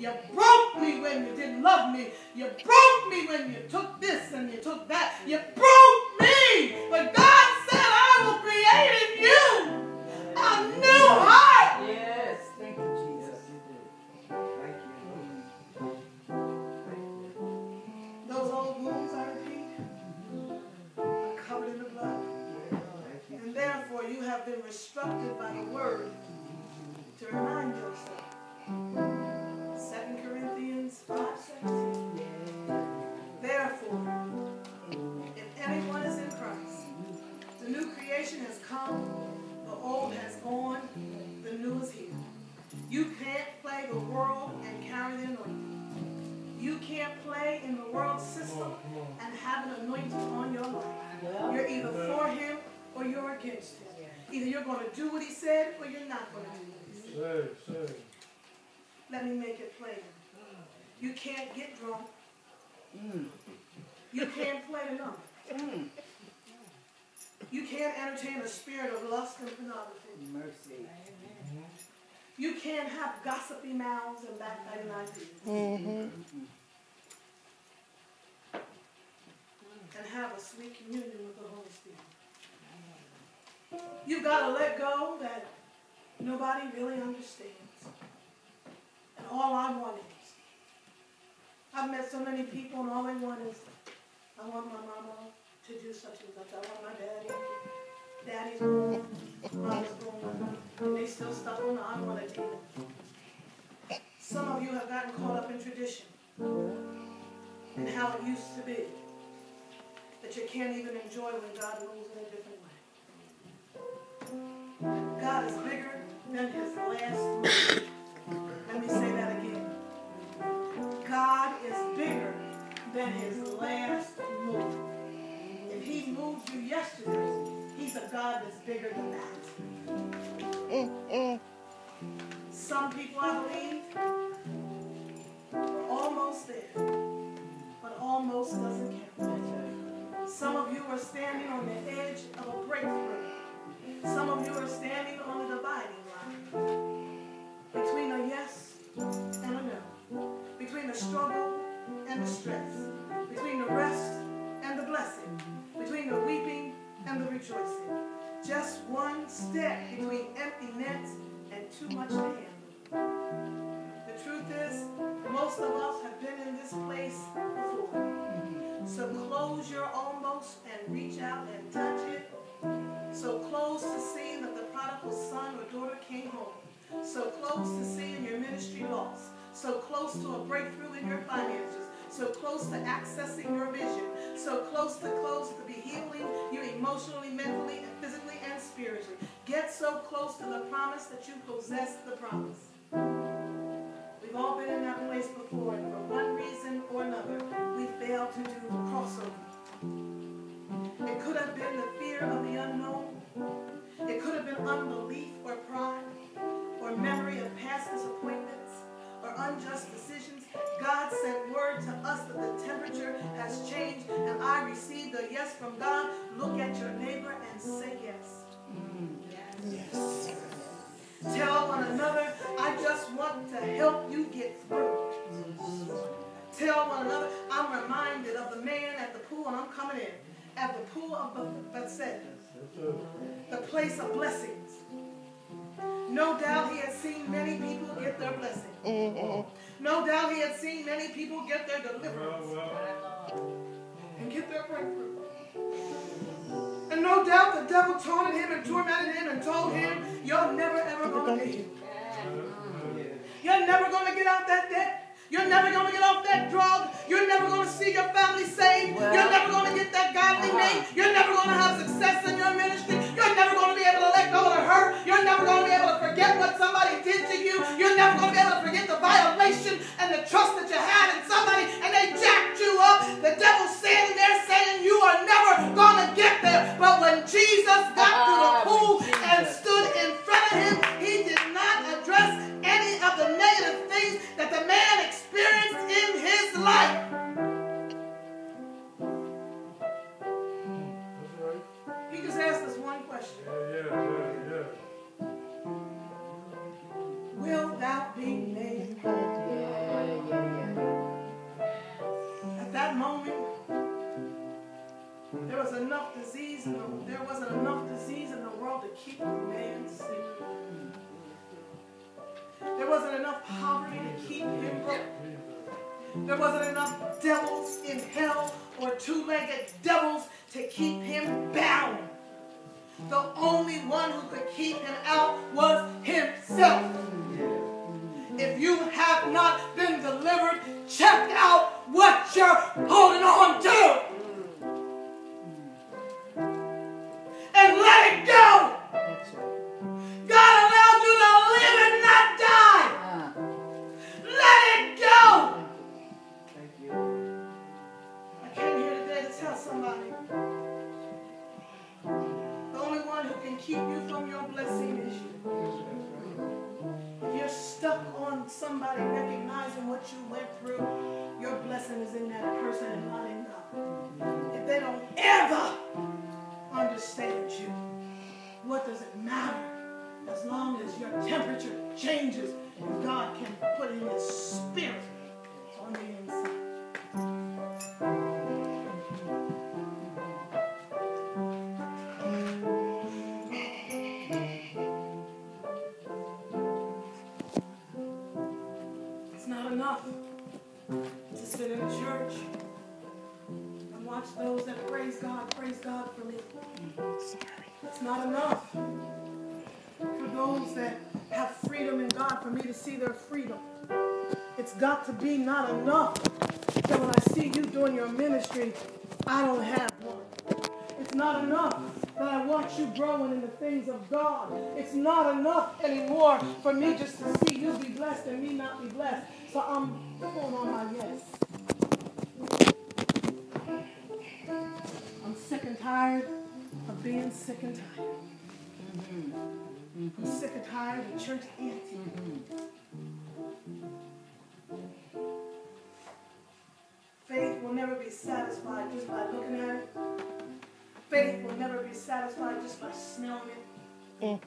You broke me when you didn't love me. You broke me when you took this and you took that. You broke me. But God said, I will create in you a new heart. Yes. Thank you, Jesus. Thank you. Those old wounds, I repeat, are covered in the blood. And therefore, you have been instructed by the word to remind yourself. Going to do what he said or you're not going to do what he said. Say, say. Let me make it plain. You can't get drunk. Mm. You can't play the number. Mm. You can't entertain a spirit of lust and pornography. Mercy. You can't have gossipy mouths and backbiting ideas. Mm-hmm. and have a sweet communion with the Holy Spirit. You've got to let go that nobody really understands. And all I want is, I've met so many people and all they want is, I want my mama to do such and such. I want my daddy. Daddy's gone. Mama's gone. And they still stuck on the I want to deal. Some of you have gotten caught up in tradition and how it used to be that you can't even enjoy when God moves in a different way. God is bigger than his last move. Let me say that again. God is bigger than his last move. If he moved you yesterday, he's a God that's bigger than that. Some people, I believe, are almost there, but almost doesn't count. Some of you are standing on the edge of a breakthrough. Some of you are standing on the dividing line between a yes and a no, between the struggle and the stress, between the rest and the blessing, between the weeping and the rejoicing. Just one step between empty nets and too much to handle. The truth is, most of us have been in this place before. So close your almost and reach out and touch it. So close to seeing that the prodigal son or daughter came home. So close to seeing your ministry lost. So close to a breakthrough in your finances. So close to accessing your vision. So close to close to be healing you emotionally, mentally, and physically and spiritually. Get so close to the promise that you possess the promise. We've all been in that place before, and for one reason or another, we fail to do crossover. It could have been the fear of the unknown. It could have been unbelief or pride, or memory of past disappointments, or unjust decisions. God sent word to us that the temperature has changed, and I received a yes from God. Look at your neighbor and say yes. Mm-hmm. Yes. Tell one another, I just want to help you get through. Mm-hmm. Tell one another, I'm reminded of the man at the pool, and I'm coming in. Pool of Bethesda, the place of blessings. No doubt he had seen many people get their blessing. No doubt he had seen many people get their deliverance and get their breakthrough. And no doubt the devil taunted him and tormented him and told him, You're never ever going to get. You're never going to get out that debt. You're never going to get off that drug. You're never going to see your family saved. You're never going to get that godly name. You're never going to have success in your ministry. You're never going to be able to let go of the hurt. You're never going to be able to forget what somebody did to you. You're never going to be able to forget the violation and the trust that you had in somebody and they jacked you up. The devil's standing there saying you are never going to get there. But when Jesus got to the pool and stood in front of him, There wasn't enough devils in hell or two-legged devils to keep him bound. The only one who could keep him out was himself. If you have not been delivered, check out what you're holding on to. And let it go. Your blessing is you. If you're stuck on somebody recognizing what you went through, your blessing is in that person and not in God. If they don't ever understand you, what does it matter? As long as your temperature changes God can put in his spirit on the inside. Enough to sit in church and watch those that praise God, praise God for me. It's not enough for those that have freedom in God for me to see their freedom. It's got to be not enough that when I see you doing your ministry, I don't have one. It's not enough that I watch you growing in the things of God. It's not enough anymore for me just to see you be blessed and me not be blessed. So I'm pulling on my yes. I'm sick and tired of being sick and tired. Mm-hmm. I'm sick and tired of church empty. Faith will never be satisfied just by looking at it. Faith will never be satisfied just by smelling it. Mm.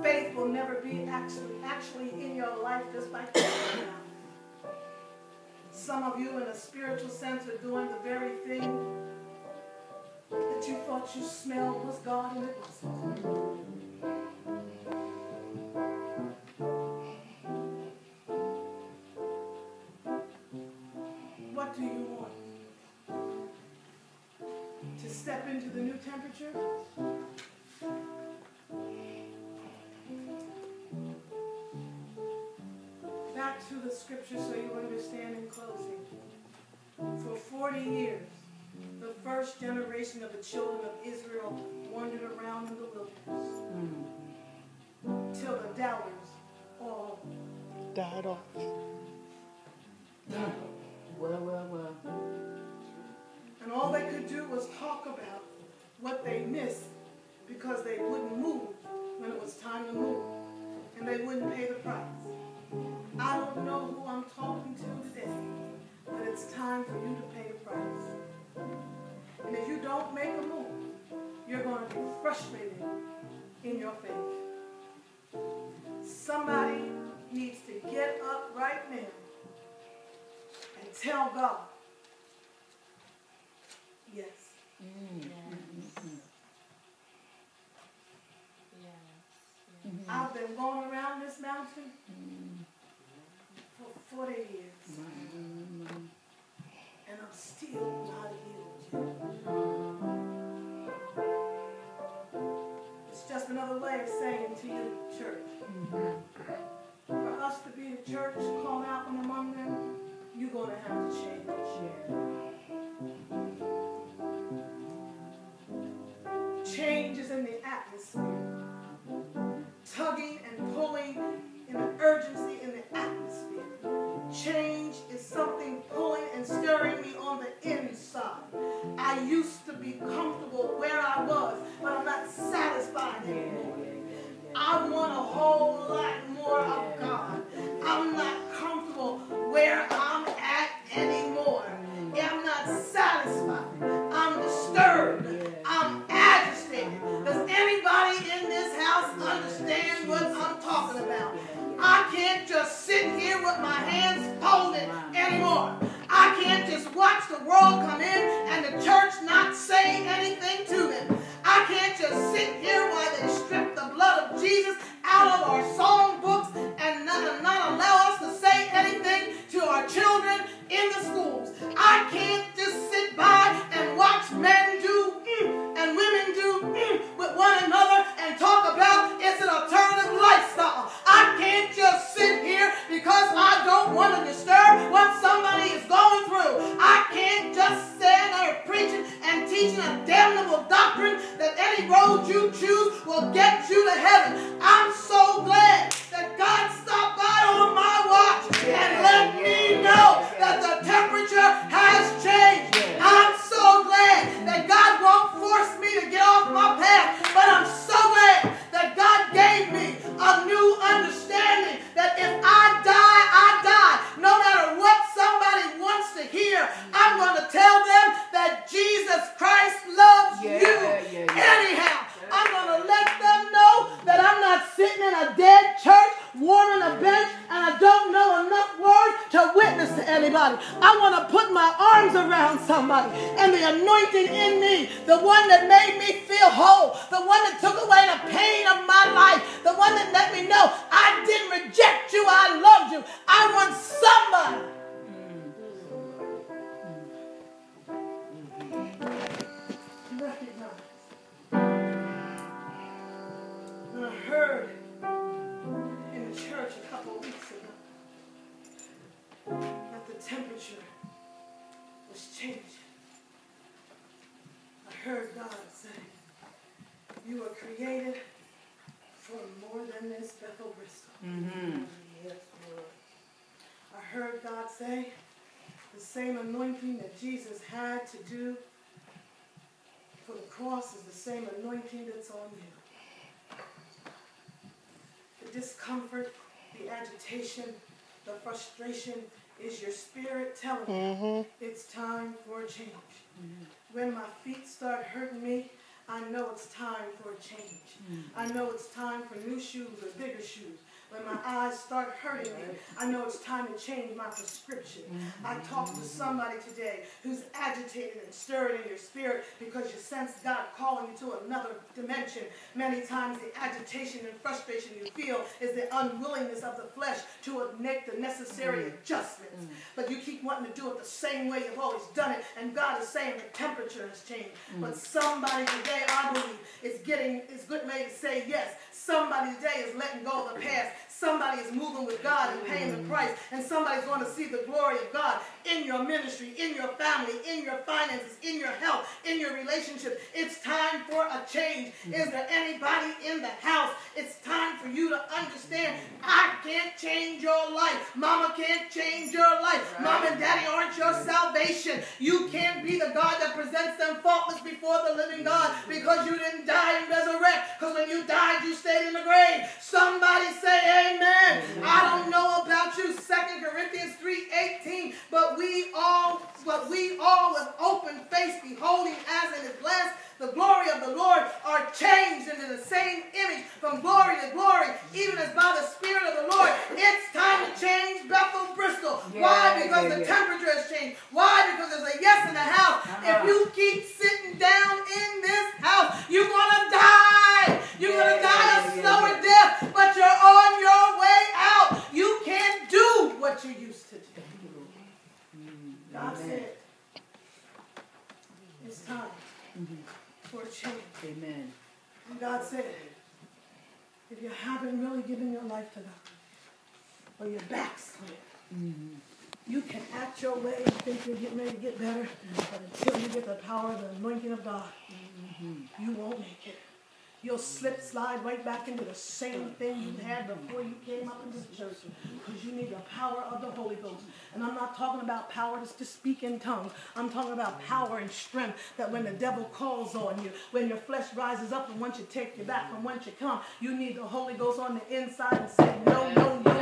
Faith will never be actually actually in your life just by thinking about it. Some of you, in a spiritual sense, are doing the very thing that you thought you smelled was God and it wasn't. What do you want? To step into the new temperature? Back to the scripture so you understand in closing. For 40 years, the first generation of the children of Israel wandered around in the wilderness till the doubters all Died off. Well, well, well. And all they could do was talk about what they missed because they wouldn't move when it was time to move. And they wouldn't pay the price. I don't know who I'm talking to today, but it's time for you to pay the price. And if you don't make a move, you're going to be frustrated in your faith. Somebody needs to get up right now and tell God, yes. I've been going around this mountain for 40 years, and I'm still not healed. It's just another way of saying to you, church, for us to be the church called out from among them, you're going to have to change. Change is in the atmosphere. Tugging and pulling in an urgency in the. Change is something pulling and stirring me on the inside. I used to be comfortable where I was, but I'm not satisfied anymore. I want a whole lot more of God. With my hands folded anymore. I can't just watch the world come in and the church not say anything to a damnable doctrine that any road you choose will get you to heaven. I'm a dead church, warming a bench, and I don't know enough words to witness to anybody. I want to put my arms around somebody and the anointing in me, the one that made me feel whole, the one that took away the pain of my life, the one that let me know I didn't reject you, I loved you. I want somebody. Say, the same anointing that Jesus had to do for the cross is the same anointing that's on you. The discomfort, the agitation, the frustration is your spirit telling you mm-hmm. it's time for a change. When my feet start hurting me, I know it's time for a change. Mm. I know it's time for new shoes or bigger shoes. When my eyes start hurting me, I know it's time to change my prescription. I talked to somebody today who's agitated and stirred in your spirit because you sense God calling you to another dimension. Many times the agitation and frustration you feel is the unwillingness of the flesh to make the necessary mm. adjustments. Mm. But you keep wanting to do it the same way you've always done it, and God is saying the temperature has changed. But mm. somebody today, I believe, is getting is good ready to say yes. Somebody today is letting go of the past. Somebody is moving with God and paying the price. And somebody's going to see the glory of God in your ministry, in your family, in your finances, in your health, in your relationship. It's time for a change. Is there anybody in the house? It's time for you to understand I can't change your life. Mama can't change your life. Mom and daddy aren't your salvation. You can't be the God that presents them faultless before the living God because you didn't die and resurrect. Because when you died, you stayed in the grave. Somebody say amen. I don't know about you, Second Corinthians 3:18, but we all, but we all with open face beholding as in a glass the glory of the Lord are changed into the same image from glory to glory, even as by the Spirit of the Lord. It's time to change Bethel Bristol. Why? Because yeah, the yeah. temperature has changed. Why? Because there's a yes in the house. Uh-huh. If you keep sitting down in this house, you're gonna die. You're gonna Yeah, die a yeah, yeah, slower yeah. death, but you're on your way out. You can't do what you used to do. God said, it's time for a change. Amen. And God said, if you haven't really given your life to God, or you're backslid, mm-hmm. you can act your way and think you're getting ready to get better, but until you get the power of the anointing of God, mm-hmm. you won't make it. You'll slip, slide right back into the same thing you had before you came up into the church because you need the power of the Holy Ghost. And I'm not talking about power to, to speak in tongues. I'm talking about power and strength that when the devil calls on you, when your flesh rises up and once you take you back from whence you come, you need the Holy Ghost on the inside and say, no, no, no.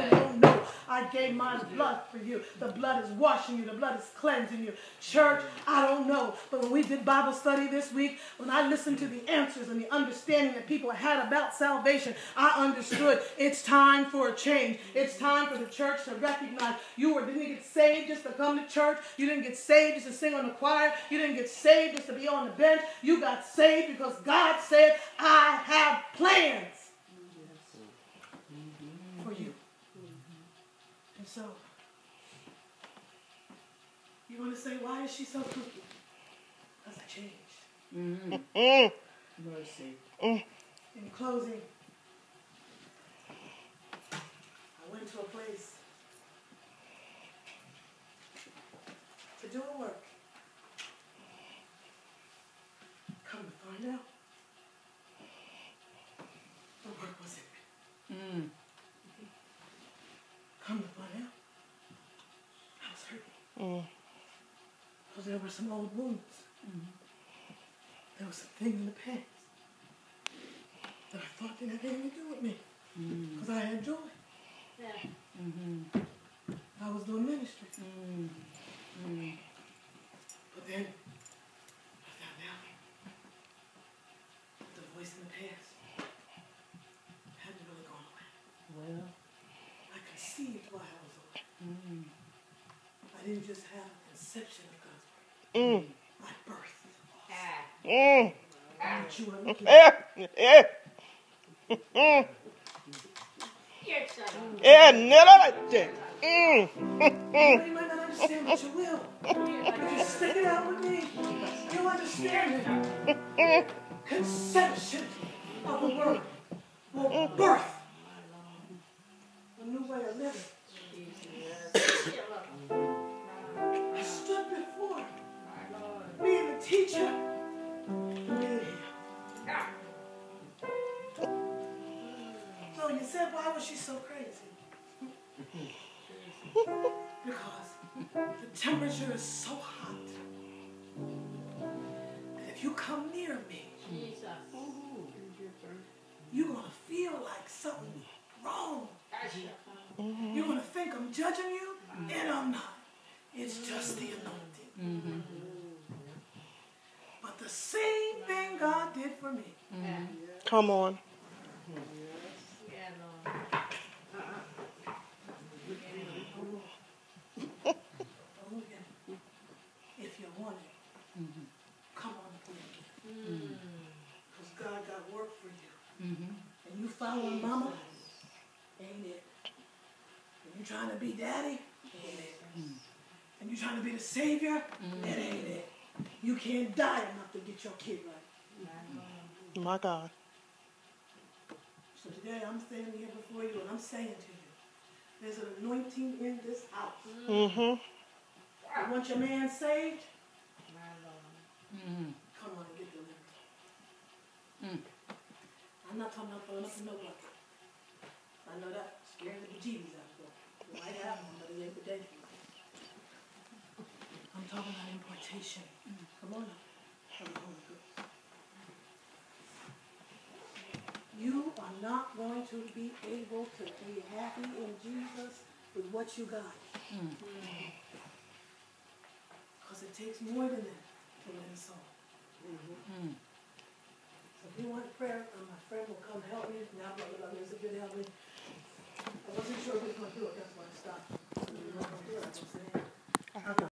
I gave my blood for you. The blood is washing you. The blood is cleansing you. Church, I don't know. But when we did Bible study this week, when I listened to the answers and the understanding that people had about salvation, I understood it's time for a change. It's time for the church to recognize you were, didn't get saved just to come to church. You didn't get saved just to sing on the choir. You didn't get saved just to be on the bench. You got saved because God said, I have plans for you. And so, you want to say, why is she so kooky? Because I changed. Mm-hmm. Mm. Mercy. In closing, I went to a place to do a work. Come to find out, the work was in me. Mm. Come to find out, I was hurting. Mm. Because there were some old wounds. There was some things in the past that I thought didn't have anything to do with me. Mm. Because I had joy. Mm-hmm. I was doing ministry. Mm. Mm. But then I found out the voice in the past hadn't really gone away. Well. I conceived while I was away. Mm. I didn't just have a conception of God's Mm. word. I birthed. Mm. But you were looking Eh. Eh. Mm. Eh, nella latte. Mm. You might not understand, but you will. If you stick it out with me, you'll understand it. Conception of the word will birth a new way of living. Being the teacher. So you said, why was she so crazy? Because the temperature is so hot that if you come near me, you're going to feel like something's wrong. You're going to think I'm judging you, and I'm not. It's just the anointing. Mm-hmm. But the same thing God did for me. Come on. Yeah. If you want it, come on through. Because God got work for you. Mm-hmm. And you following mama, ain't it? And you trying to be daddy, ain't it? And you trying to be the savior, that ain't it. You can't die enough to get your kid right. My God. So today I'm standing here before you and I'm saying to you, there's an anointing in this house. Mm-hmm. You want your man saved? Mm-hmm. Come on and get delivered. Mm. I'm not talking about throwing up in no bucket. I know that scares the bejeebies out of you. You might have one, but it ain't for dangerous. I'm talking about impartation. Come on now. Of the Holy Ghost. You are not going to be able to be happy in Jesus with what you got. Because it takes more than that to win a soul. Mm. So if you want prayer, uh, my friend will come help me. Now, Brother Lovelace, if you'd help me. I wasn't sure if he was going to do it, that's why I stopped. If you're not going to do it, I don't say anything.